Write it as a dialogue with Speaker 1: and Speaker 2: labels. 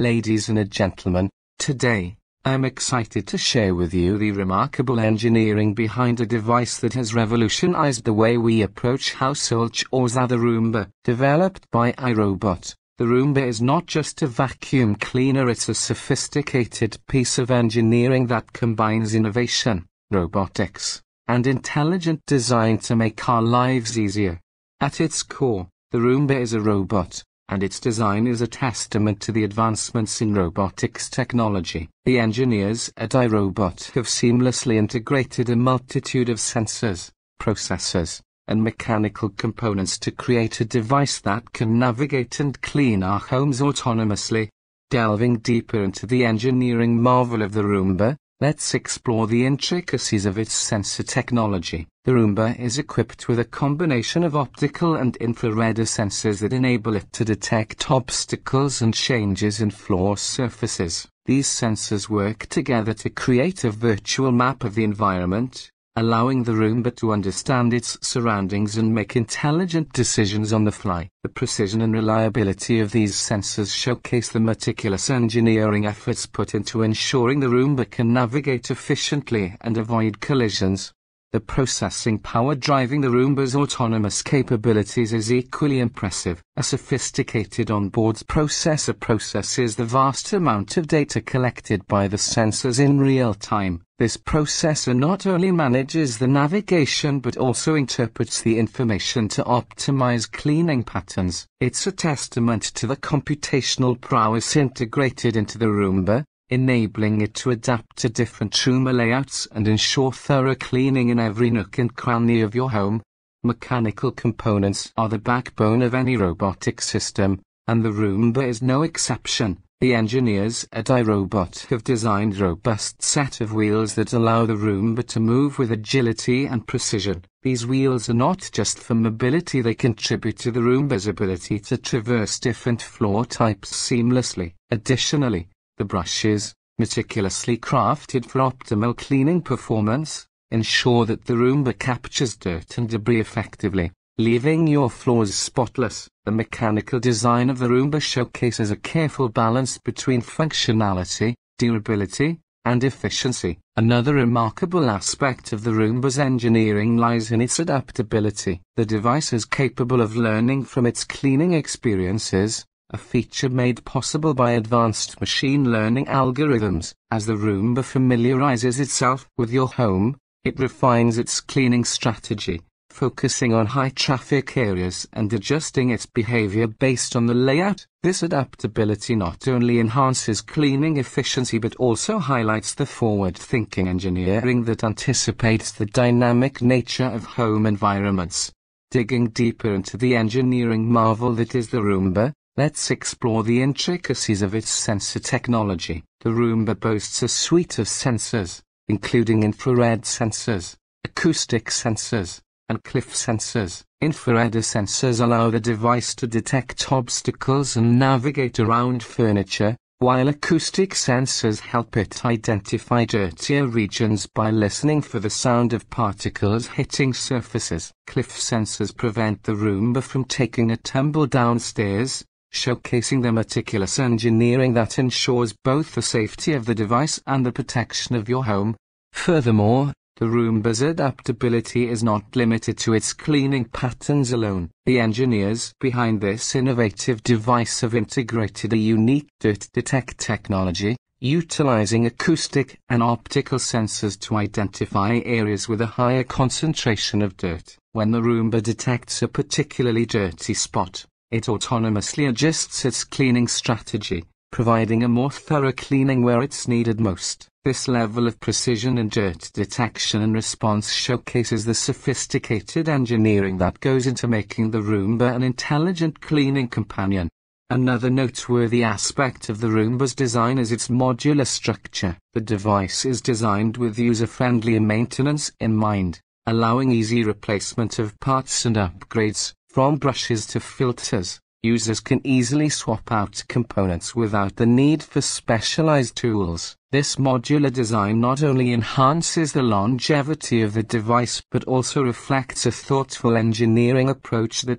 Speaker 1: Ladies and gentlemen, today, I'm excited to share with you the remarkable engineering behind a device that has revolutionized the way we approach household chores the Roomba. Developed by iRobot, the Roomba is not just a vacuum cleaner it's a sophisticated piece of engineering that combines innovation, robotics, and intelligent design to make our lives easier. At its core, the Roomba is a robot, and its design is a testament to the advancements in robotics technology. The engineers at iRobot have seamlessly integrated a multitude of sensors, processors, and mechanical components to create a device that can navigate and clean our homes autonomously. Delving deeper into the engineering marvel of the Roomba, Let's explore the intricacies of its sensor technology. The Roomba is equipped with a combination of optical and infrared sensors that enable it to detect obstacles and changes in floor surfaces. These sensors work together to create a virtual map of the environment, allowing the Roomba to understand its surroundings and make intelligent decisions on the fly. The precision and reliability of these sensors showcase the meticulous engineering efforts put into ensuring the Roomba can navigate efficiently and avoid collisions. The processing power driving the Roomba's autonomous capabilities is equally impressive. A sophisticated onboard processor processes the vast amount of data collected by the sensors in real time. This processor not only manages the navigation but also interprets the information to optimize cleaning patterns. It's a testament to the computational prowess integrated into the Roomba, enabling it to adapt to different Roomba layouts and ensure thorough cleaning in every nook and cranny of your home. Mechanical components are the backbone of any robotic system, and the Roomba is no exception. The engineers at iRobot have designed a robust set of wheels that allow the Roomba to move with agility and precision. These wheels are not just for mobility they contribute to the Roomba's ability to traverse different floor types seamlessly. Additionally, the brushes, meticulously crafted for optimal cleaning performance, ensure that the Roomba captures dirt and debris effectively, leaving your floors spotless. The mechanical design of the Roomba showcases a careful balance between functionality, durability, and efficiency. Another remarkable aspect of the Roomba's engineering lies in its adaptability. The device is capable of learning from its cleaning experiences, a feature made possible by advanced machine learning algorithms. As the Roomba familiarizes itself with your home, it refines its cleaning strategy, focusing on high traffic areas and adjusting its behavior based on the layout. This adaptability not only enhances cleaning efficiency but also highlights the forward-thinking engineering that anticipates the dynamic nature of home environments. Digging deeper into the engineering marvel that is the Roomba, Let's explore the intricacies of its sensor technology. The Roomba boasts a suite of sensors, including infrared sensors, acoustic sensors, and cliff sensors. Infrared sensors allow the device to detect obstacles and navigate around furniture, while acoustic sensors help it identify dirtier regions by listening for the sound of particles hitting surfaces. Cliff sensors prevent the Roomba from taking a tumble downstairs, showcasing the meticulous engineering that ensures both the safety of the device and the protection of your home. Furthermore, the Roomba's adaptability is not limited to its cleaning patterns alone. The engineers behind this innovative device have integrated a unique dirt detect technology, utilizing acoustic and optical sensors to identify areas with a higher concentration of dirt. When the Roomba detects a particularly dirty spot, it autonomously adjusts its cleaning strategy, providing a more thorough cleaning where it's needed most. This level of precision in dirt detection and response showcases the sophisticated engineering that goes into making the Roomba an intelligent cleaning companion. Another noteworthy aspect of the Roomba's design is its modular structure. The device is designed with user-friendly maintenance in mind, allowing easy replacement of parts and upgrades. From brushes to filters, users can easily swap out components without the need for specialized tools. This modular design not only enhances the longevity of the device but also reflects a thoughtful engineering approach that